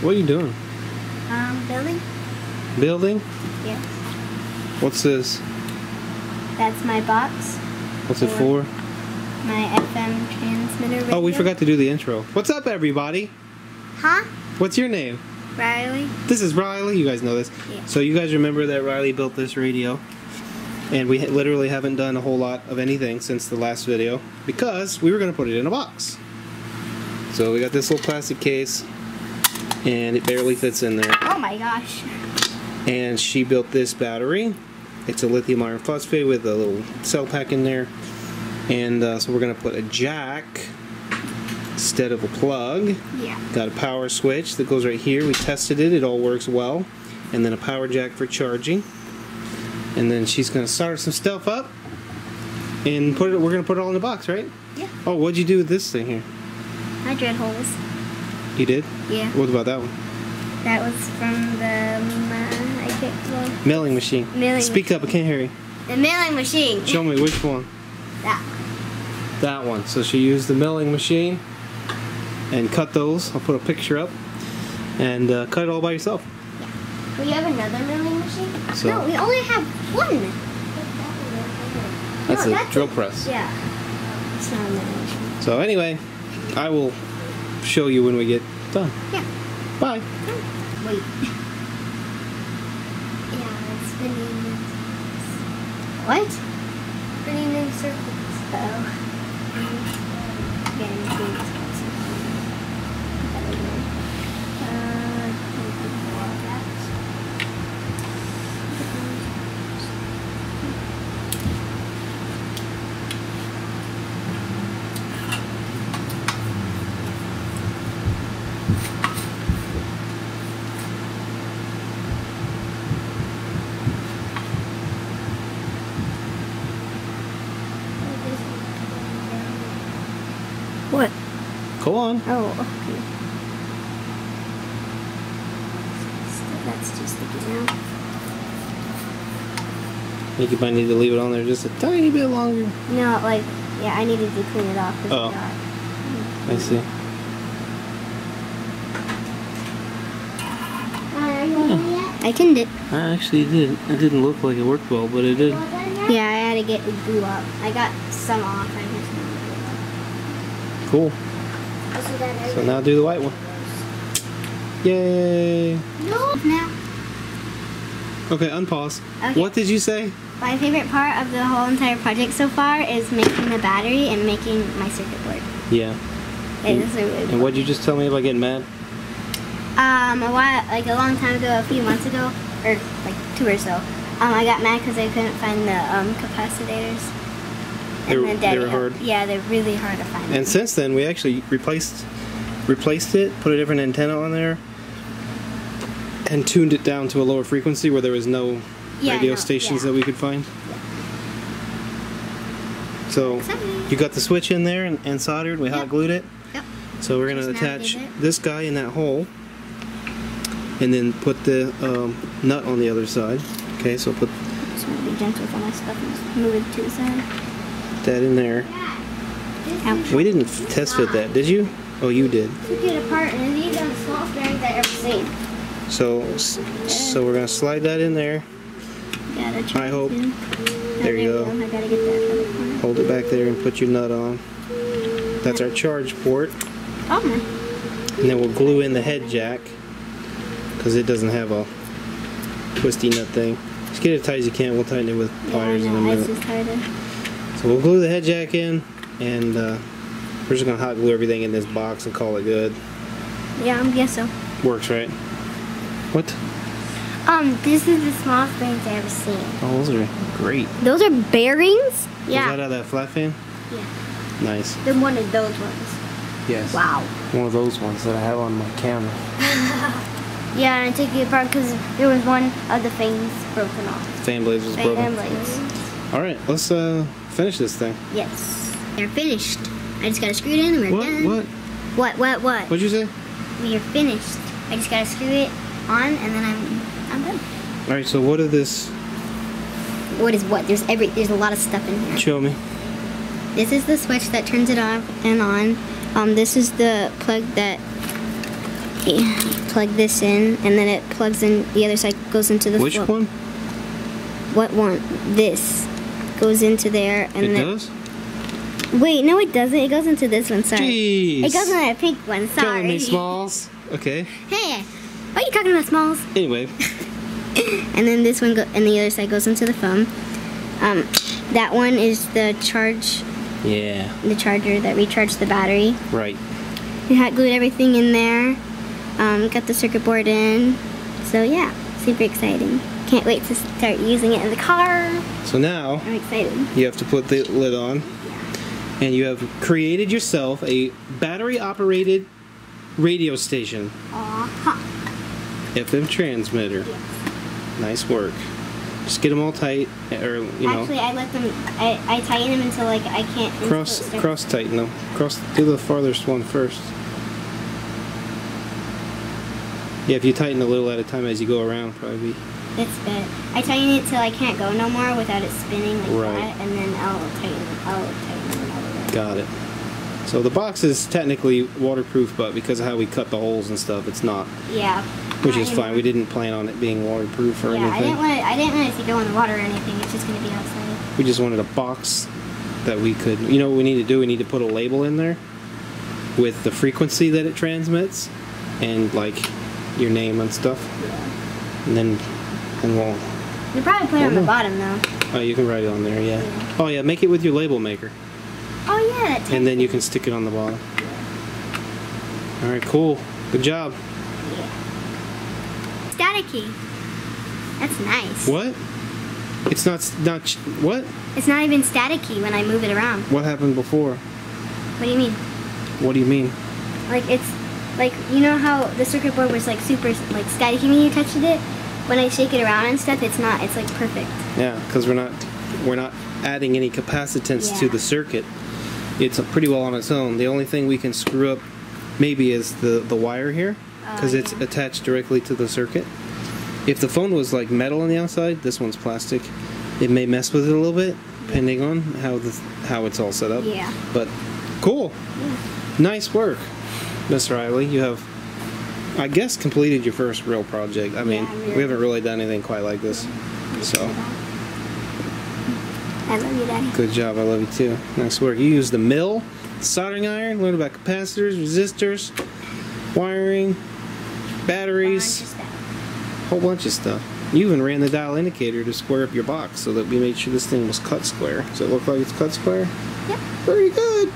What are you doing? Um, building? Building? Yes. What's this? That's my box. What's it for? My FM transmitter. Oh, we forgot to do the intro. What's up, everybody? Huh? What's your name? Riley? This is Riley. You guys know this. Yeah. So you guys remember that Riley built this radio, and we literally haven't done a whole lot of anything since the last video because we were going to put it in a box. So we got this little plastic case, and it barely fits in there. Oh my gosh. And she built this battery. It's a lithium iron phosphate with a little cell pack in there, and uh, so we're going to put a jack instead of a plug. Yeah. Got a power switch that goes right here. We tested it, it all works well. And then a power jack for charging. And then she's gonna solder some stuff up and put it we're gonna put it all in the box, right? Yeah. Oh, what'd you do with this thing here? I dread holes. You did? Yeah. What about that one? That was from the uh, I can't well, Mailing machine. Mailing Speak up, I can't hear you. the mailing machine. Show me which one. That. That one. So she used the milling machine and cut those. I'll put a picture up. And uh, cut it all by yourself. Yeah. We have another milling machine. So- no, we only have one. That's No, a that's drill press. Yeah. It's not a milling machine. So anyway, I will show you when we get done. Yeah. Bye. Wait. yeah, it's spinning. in- What? Spinning in circles. Getting things closer. Go on. Oh, okay. That's too sticky now. I think you might need to leave it on there just a tiny bit longer. No, like, yeah, I needed to clean it off. Oh. I see. I can it. I actually did. It didn't look like it worked well, but it did. Yeah, I had to get the glue up. I got some off. I just Cool. So now do the white one. Yay! No. Now, Okay, unpause. Okay. What did you say? my favorite part of the whole entire project so far is making the battery and making my circuit board. Yeah. It is really And what'd you just tell me about getting mad? Um, a while, like a long time ago, a few months ago, or like two or so, um, I got mad because I couldn't find the um, capacitors. They were- then they were hard? Yeah, they're really hard to find. And since then, we actually replaced replaced it, put a different antenna on there, and tuned it down to a lower frequency where there was no Yeah, radio no, stations yeah. that we could find. So you got the switch in there and, and soldered. We Yep. hot glued it. Yep. So we're gonna Just attach this guy in that hole, and then put the um, nut on the other side. Okay, so put Just want to be gentle with all my stuff and move it to the side. That in there. Ouch. We didn't test fit that, did you? Oh, you did. Took it apart, and these are the smallest I've ever seen. So so we're gonna slide that in there. I hope. There you go. I gotta get that. Hold it back there and put your nut on. That's our charge port. Oh my. And then we'll glue in the head jack because it doesn't have a twisty nut thing. Just get it as tight as you can. We'll tighten it with pliers yeah, in a minute. To. So we'll glue the head jack in and uh, we're just gonna hot glue everything in this box and call it good. Yeah, I guess so. Works, right? What? Um, this is the smallest bearings I've ever seen. Oh, those are great. Those are bearings? Was that out of that flat fan? Yeah. Nice. Then one of those ones. Yes. Wow. One of those ones that I have on my camera. Yeah, and I took it apart because there was one of the things broken off. Fan blades was broken. Fan blades. All right, let's uh, finish this thing. Yes. They're finished. I just gotta screw it in and we're What? done. What? What? What? What? What'd you say? We are finished. I just gotta screw it on and then I'm I'm done. All right, so what is this? What is what? There's every there's a lot of stuff in here. Show me. This is the switch that turns it off and on. Um, this is the plug that you plug this in, and then it plugs in. The other side goes into the. Which flo- one? What one? This goes into there, and It then. does? Wait, no, it doesn't. It goes into this one. Sorry. Jeez. It goes in that pink one. Killing Sorry. me, Smalls. Okay. Hey, why are you talking about smalls? Anyway, And then this one, go- and the other side goes into the phone. Um, that one is the charge, yeah, the charger that recharges the battery. right. We hot glued everything in there. Um, got the circuit board in. So yeah, super exciting. Can't wait to start using it in the car. So now I'm excited. you have to put the lid on, and you have created yourself a battery-operated radio station, uh-huh. Aw, FM transmitter. Nice work. Just get them all tight, or you know, Actually, I let them. I, I tighten them until like I can't. cross cross tighten them. Cross do the farthest one first. Yeah, if you tighten a little at a time as you go around, probably. Be, It's good. I tighten it till I can't go no more without it spinning like Right. that, and then I'll tighten. I'll tighten the way. got it. So the box is technically waterproof, but because of how we cut the holes and stuff, it's not. Yeah. Which Not is fine. We didn't plan on it being waterproof or Yeah, I anything. didn't want it. I didn't want it to go in the water or anything. It's just gonna be outside. We just wanted a box that we could. You know what we need to do? We need to put a label in there with the frequency that it transmits and like your name and stuff. And then, and we'll. You uh, probably put it on the Oh. bottom though. Oh, you can write it on there. Yeah. Oh yeah, make it with your label maker, Oh yeah, and then you can stick it on the bottom. All right, cool. Good job. staticky. That's nice. What? It's not not what? It's not even staticky when I move it around. What happened before? What do you mean? What do you mean? Like it's like you know how the circuit board was like super like staticky when you touched it. When I shake it around and stuff, it's not. It's like perfect. Yeah, because we're not we're not adding any capacitance to the circuit. It's pretty well on its own. The only thing we can screw up maybe is the the wire here because Oh, it's yeah. attached directly to the circuit. If the phone was like metal on the outside, this one's plastic. It may mess with it a little bit, depending on how the how it's all set up. Yeah. But cool, nice work, Miss Riley. You have, I guess, completed your first real project. I mean, Yeah, we haven't really done anything quite like this, so. I love you, Daddy. Good job. I love you too. Nice work. You used the mill, soldering iron, learned about capacitors, resistors, wiring, batteries, whole bunch of stuff. You even ran the dial indicator to square up your box so that we made sure this thing was cut square. Does it look like it's cut square? Yep. Very good.